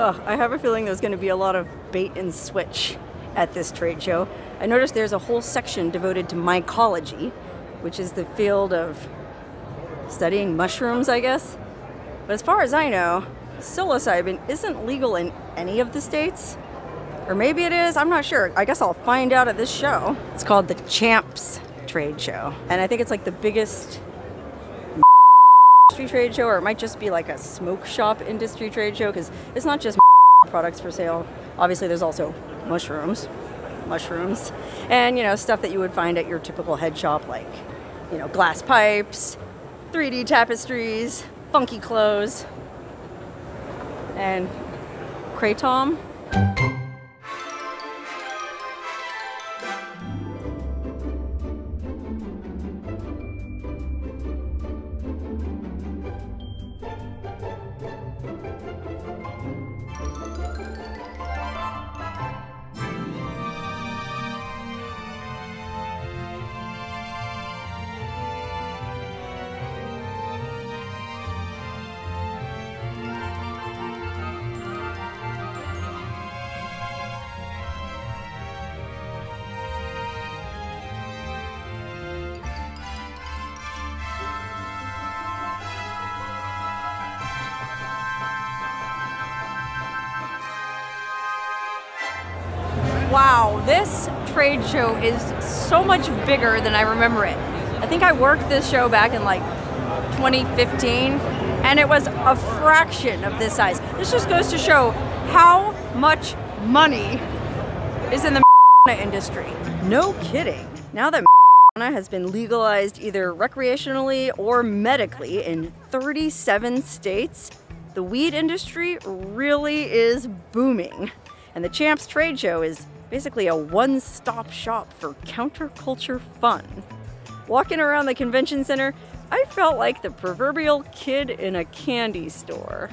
Ugh, I have a feeling there's going to be a lot of bait and switch at this trade show. I noticed there's a whole section devoted to mycology, which is the field of studying mushrooms, I guess. But as far as I know, psilocybin isn't legal in any of the states. Or maybe it is, I'm not sure. I guess I'll find out at this show. It's called the Champs Trade Show. And I think it's like the biggest industry trade show, or it might just be like a smoke shop industry trade show, because it's not just products for sale. Obviously, there's also mushrooms, mushrooms, and you know, stuff that you would find at your typical head shop, like, you know, glass pipes, 3D tapestries, funky clothes, and kratom. Wow, this trade show is so much bigger than I remember it. I think I worked this show back in like 2015 and it was a fraction of this size. This just goes to show how much money is in the industry. No kidding. Now that marijuana has been legalized either recreationally or medically in 37 states, the weed industry really is booming. And the Champs Trade Show is basically a one-stop shop for counterculture fun. Walking around the convention center, I felt like the proverbial kid in a candy store.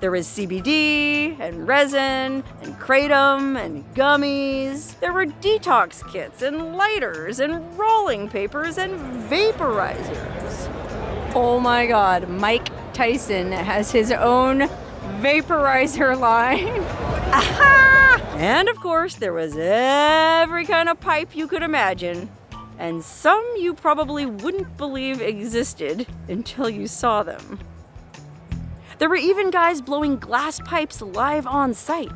There was CBD and resin and kratom and gummies. There were detox kits and lighters and rolling papers and vaporizers. Oh my god, Mike Tyson has his own vaporizer line. and of course, there was every kind of pipe you could imagine, and some you probably wouldn't believe existed until you saw them. There were even guys blowing glass pipes live on site.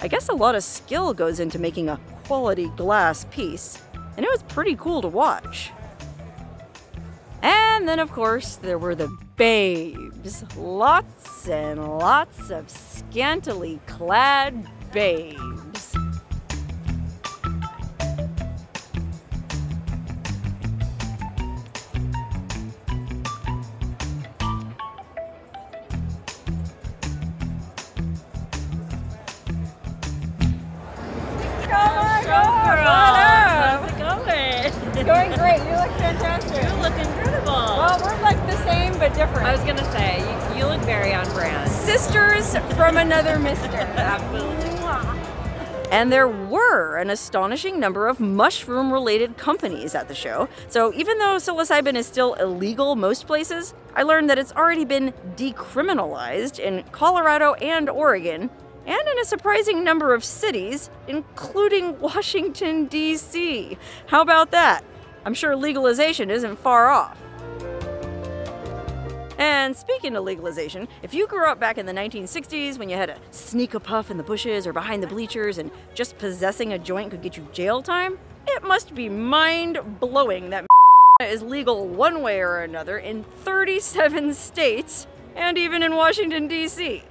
I guess a lot of skill goes into making a quality glass piece, and it was pretty cool to watch. And then, of course, there were the babes. Lots and lots of scantily clad babes. How's it going? Going great. You look fantastic. You look incredible. Well, we're different. I was gonna say you, you look very on brand. sisters from another mister. Absolutely. And there were an astonishing number of mushroom related companies at the show. So even though psilocybin is still illegal most places, I learned that it's already been decriminalized in Colorado and Oregon, and in a surprising number of cities, including Washington, D.C. How about that? I'm sure legalization isn't far off. And speaking of legalization, if you grew up back in the 1960s when you had to sneak a puff in the bushes or behind the bleachers and just possessing a joint could get you jail time, it must be mind blowing that is legal one way or another in 37 states and even in Washington, D.C.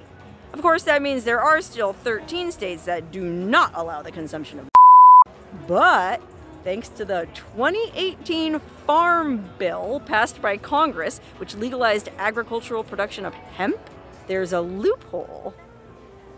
Of course, that means there are still 13 states that do not allow the consumption of but thanks to the 2018 Farm Bill passed by Congress, which legalized agricultural production of hemp, there's a loophole.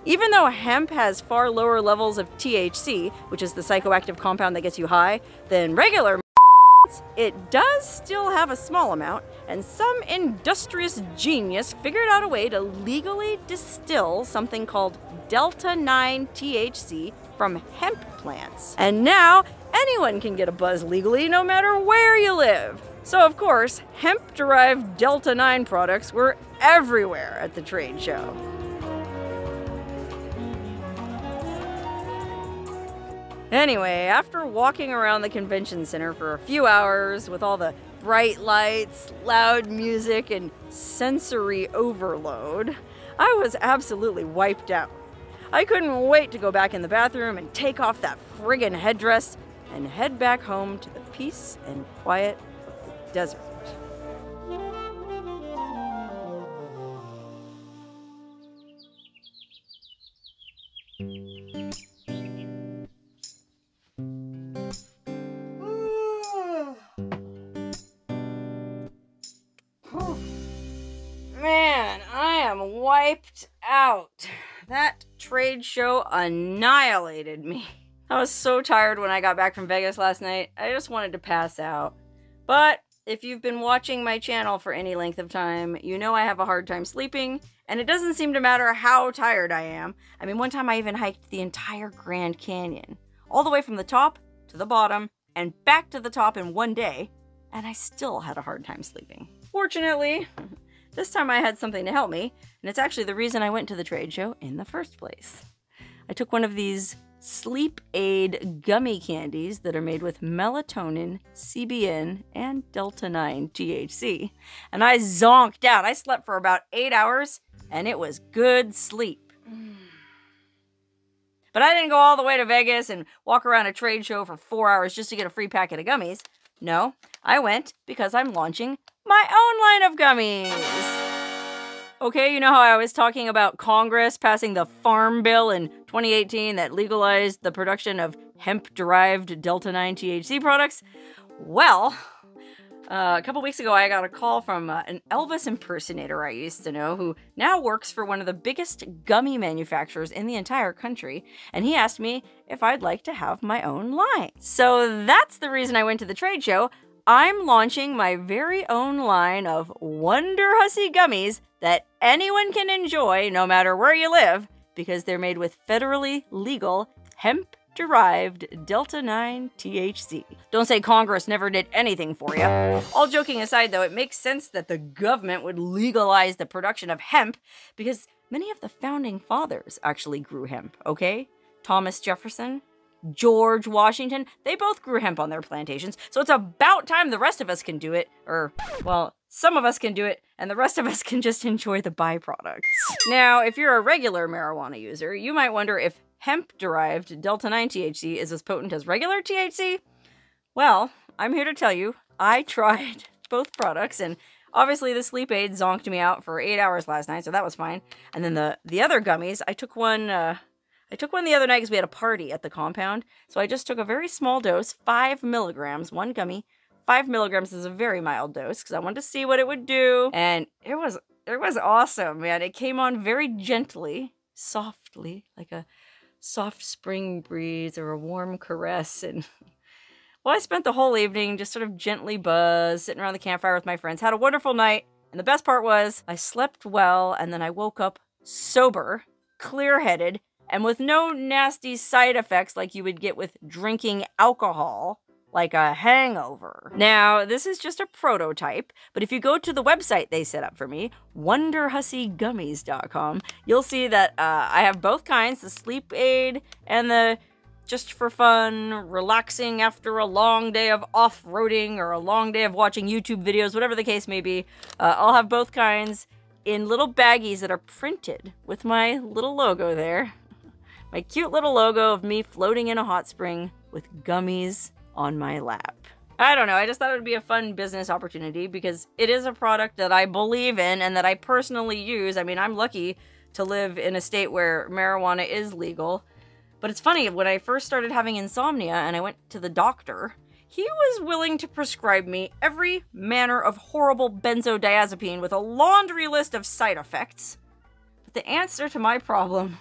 Even though hemp has far lower levels of THC, which is the psychoactive compound that gets you high, than regular it does still have a small amount, and some industrious genius figured out a way to legally distill something called Delta 9 THC from hemp plants. And now Anyone can get a buzz legally no matter where you live. So, of course, hemp derived Delta 9 products were everywhere at the trade show. Anyway, after walking around the convention center for a few hours with all the bright lights, loud music, and sensory overload, I was absolutely wiped out. I couldn't wait to go back in the bathroom and take off that friggin' headdress and head back home to the peace and quiet of the desert. Man, I am wiped out. That trade show annihilated me. I was so tired when I got back from Vegas last night. I just wanted to pass out. But if you've been watching my channel for any length of time, you know I have a hard time sleeping, and it doesn't seem to matter how tired I am. I mean, one time I even hiked the entire Grand Canyon, all the way from the top to the bottom and back to the top in one day, and I still had a hard time sleeping. Fortunately, this time I had something to help me, and it's actually the reason I went to the trade show in the first place. I took one of these sleep aid gummy candies that are made with melatonin, CBN, and Delta 9 THC, and I zonked out. I slept for about eight hours, and it was good sleep. Mm. But I didn't go all the way to Vegas and walk around a trade show for four hours just to get a free packet of gummies. No, I went because I'm launching my own line of gummies. Okay, you know how I was talking about Congress passing the Farm Bill in 2018 that legalized the production of hemp derived Delta 9 THC products? Well, uh, a couple weeks ago, I got a call from uh, an Elvis impersonator I used to know who now works for one of the biggest gummy manufacturers in the entire country, and he asked me if I'd like to have my own line. So that's the reason I went to the trade show. I'm launching my very own line of Wonderhussy gummies that anyone can enjoy no matter where you live because they're made with federally legal hemp derived Delta 9 THC. Don't say Congress never did anything for you. All joking aside, though, it makes sense that the government would legalize the production of hemp because many of the founding fathers actually grew hemp, okay? Thomas Jefferson, George Washington, they both grew hemp on their plantations, so it's about time the rest of us can do it. Or, well, some of us can do it, and the rest of us can just enjoy the byproducts. Now, if you're a regular marijuana user, you might wonder if hemp derived Delta 9 THC is as potent as regular THC. Well, I'm here to tell you, I tried both products and obviously the sleep aid zonked me out for eight hours last night, so that was fine. And then the the other gummies, I took one uh, I took one the other night because we had a party at the compound. So I just took a very small dose, five milligrams, one gummy. Five milligrams is a very mild dose because I wanted to see what it would do. And it was it was awesome, man. It came on very gently, softly, like a soft spring breeze or a warm caress. And well, I spent the whole evening just sort of gently buzz, sitting around the campfire with my friends. Had a wonderful night. And the best part was I slept well and then I woke up sober, clear headed, and with no nasty side effects like you would get with drinking alcohol, like a hangover. Now, this is just a prototype, but if you go to the website they set up for me, wonderhussygummies.com, you'll see that uh, I have both kinds the sleep aid and the just for fun, relaxing after a long day of off roading or a long day of watching YouTube videos, whatever the case may be. Uh, I'll have both kinds in little baggies that are printed with my little logo there. My cute little logo of me floating in a hot spring with gummies on my lap. I don't know, I just thought it would be a fun business opportunity because it is a product that I believe in and that I personally use. I mean, I'm lucky to live in a state where marijuana is legal. But it's funny, when I first started having insomnia and I went to the doctor, he was willing to prescribe me every manner of horrible benzodiazepine with a laundry list of side effects. But the answer to my problem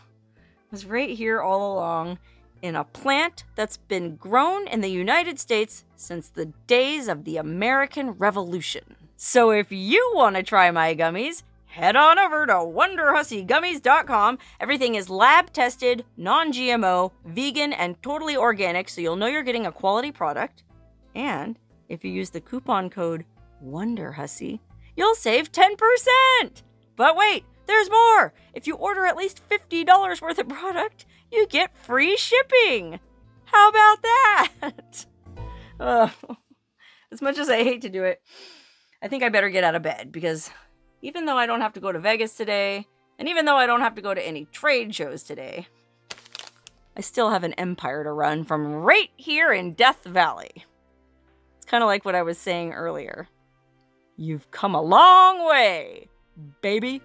was right here all along in a plant that's been grown in the United States since the days of the American Revolution. So if you want to try my gummies, head on over to wonderhussygummies.com. Everything is lab tested, non GMO, vegan, and totally organic, so you'll know you're getting a quality product. And if you use the coupon code WONDERHUSSY, you'll save 10%! But wait, there's more! If you order at least $50 worth of product, you get free shipping! How about that? Ugh. as much as I hate to do it, I think I better get out of bed because even though I don't have to go to Vegas today, and even though I don't have to go to any trade shows today, I still have an empire to run from right here in Death Valley. It's kind of like what I was saying earlier. You've come a long way, baby.